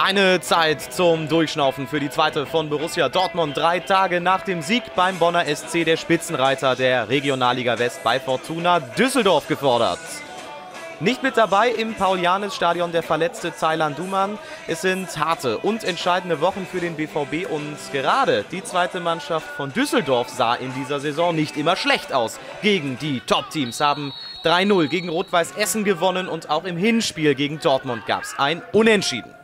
Keine Zeit zum Durchschnaufen für die zweite von Borussia Dortmund. Drei Tage nach dem Sieg beim Bonner SC der Spitzenreiter der Regionalliga West bei Fortuna Düsseldorf gefordert. Nicht mit dabei im Paul-Janis-Stadion der verletzte Zeilan Duman. Es sind harte und entscheidende Wochen für den BVB und gerade die zweite Mannschaft von Düsseldorf sah in dieser Saison nicht immer schlecht aus. Gegen die Top-Teams haben 3-0 gegen Rot-Weiß Essen gewonnen und auch im Hinspiel gegen Dortmund gab es ein Unentschieden.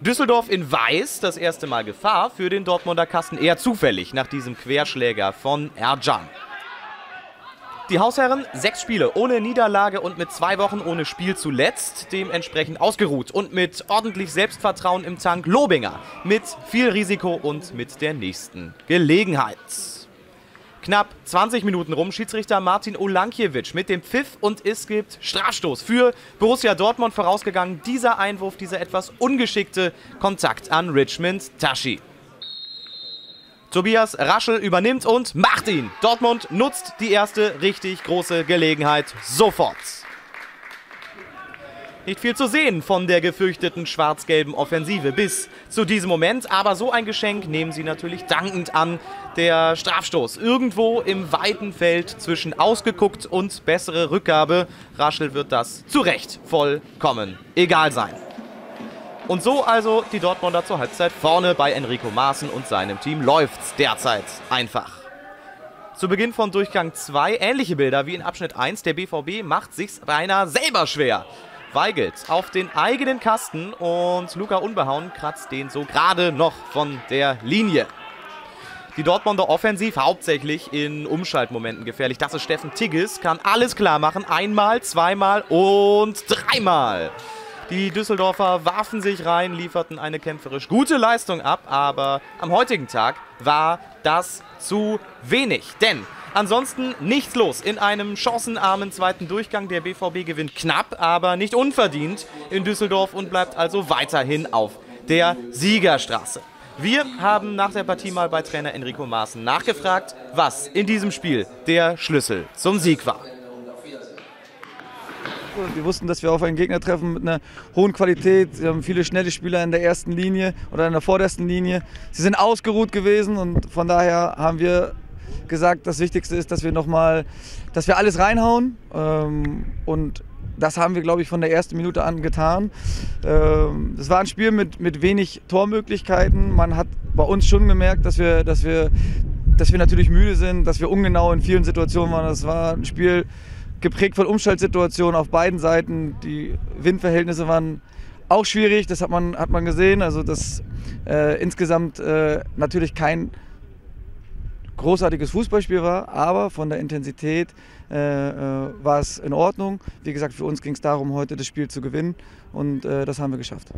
Düsseldorf in Weiß, das erste Mal Gefahr für den Dortmunder Kasten, eher zufällig nach diesem Querschläger von Ercan. Die Hausherren sechs Spiele ohne Niederlage und mit zwei Wochen ohne Spiel zuletzt, dementsprechend ausgeruht und mit ordentlich Selbstvertrauen im Tank Lobinger, mit viel Risiko und mit der nächsten Gelegenheit. Knapp 20 Minuten rum, Schiedsrichter Martin Olankiewicz mit dem Pfiff und es gibt Strafstoß für Borussia Dortmund vorausgegangen. Dieser Einwurf, dieser etwas ungeschickte Kontakt an Richmond Tashi. Tobias Raschel übernimmt und macht ihn. Dortmund nutzt die erste richtig große Gelegenheit sofort. Nicht viel zu sehen von der gefürchteten schwarz-gelben Offensive bis zu diesem Moment, aber so ein Geschenk nehmen sie natürlich dankend an. Der Strafstoß irgendwo im weiten Feld zwischen ausgeguckt und bessere Rückgabe. Raschel wird das zu Recht vollkommen egal sein. Und so also die Dortmunder zur Halbzeit vorne bei Enrico Maaßen und seinem Team läuft's derzeit einfach. Zu Beginn von Durchgang 2 ähnliche Bilder wie in Abschnitt 1. Der BVB macht sich's beinahe selber schwer. Weigelt auf den eigenen Kasten und Luca Unbehauen kratzt den so gerade noch von der Linie. Die Dortmunder offensiv hauptsächlich in Umschaltmomenten gefährlich. Das ist Steffen Tigges, kann alles klar machen. Einmal, zweimal und dreimal. Die Düsseldorfer warfen sich rein, lieferten eine kämpferisch gute Leistung ab, aber am heutigen Tag war das zu wenig. Denn ansonsten nichts los in einem chancenarmen zweiten Durchgang. Der BVB gewinnt knapp, aber nicht unverdient in Düsseldorf und bleibt also weiterhin auf der Siegerstraße. Wir haben nach der Partie mal bei Trainer Enrico Maaßen nachgefragt, was in diesem Spiel der Schlüssel zum Sieg war. Wir wussten, dass wir auf einen Gegner treffen mit einer hohen Qualität. Wir haben viele schnelle Spieler in der ersten Linie oder in der vordersten Linie. Sie sind ausgeruht gewesen und von daher haben wir gesagt, das Wichtigste ist, dass wir nochmal, dass wir alles reinhauen. Ähm, und das haben wir, glaube ich, von der ersten Minute an getan. Ähm, das war ein Spiel mit, mit wenig Tormöglichkeiten. Man hat bei uns schon gemerkt, dass wir, dass, wir, dass wir natürlich müde sind, dass wir ungenau in vielen Situationen waren. Das war ein Spiel, geprägt von Umschaltsituationen auf beiden Seiten. Die Windverhältnisse waren auch schwierig, das hat man, hat man gesehen. Also das äh, insgesamt äh, natürlich kein großartiges Fußballspiel war, aber von der Intensität äh, äh war es in Ordnung. Wie gesagt, für uns ging es darum, heute das Spiel zu gewinnen und äh, das haben wir geschafft.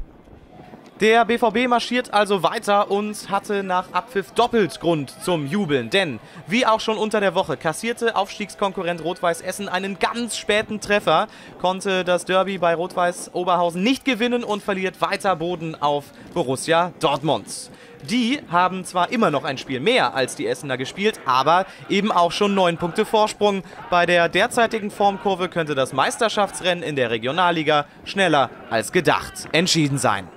Der BVB marschiert also weiter und hatte nach Abpfiff doppelt Grund zum Jubeln. Denn, wie auch schon unter der Woche, kassierte Aufstiegskonkurrent Rot-Weiß Essen einen ganz späten Treffer, konnte das Derby bei Rot-Weiß Oberhausen nicht gewinnen und verliert weiter Boden auf Borussia Dortmund. Die haben zwar immer noch ein Spiel mehr als die Essener gespielt, aber eben auch schon neun Punkte Vorsprung. Bei der derzeitigen Formkurve könnte das Meisterschaftsrennen in der Regionalliga schneller als gedacht entschieden sein.